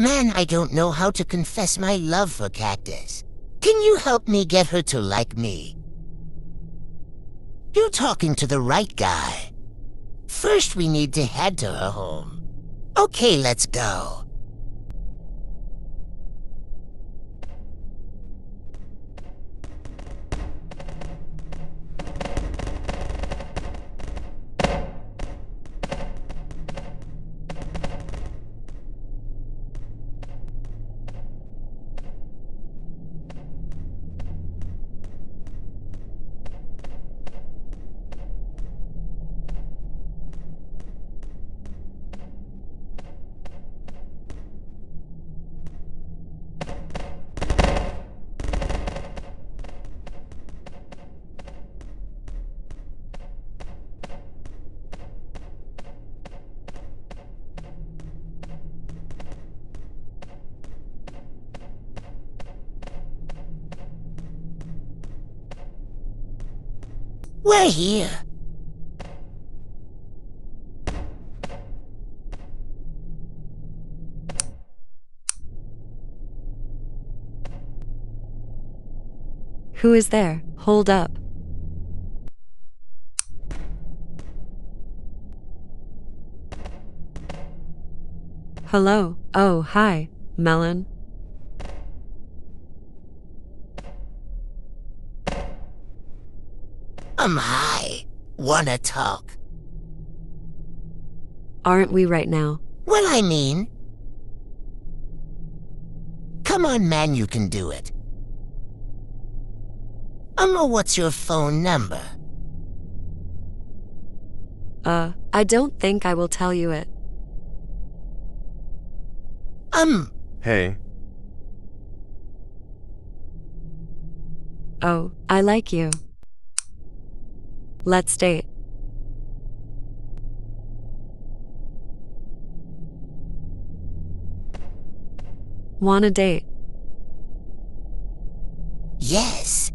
Man, I don't know how to confess my love for Cactus. Can you help me get her to like me? You're talking to the right guy. First, we need to head to her home. Okay, let's go. We're here. Who is there? Hold up. Hello. Oh, hi, Melon. I'm high. Wanna talk? Aren't we right now? Well, I mean... Come on, man, you can do it. Um, what's your phone number? Uh, I don't think I will tell you it. Um, Hey, Oh, I like you. Let's date. Want a date? yes.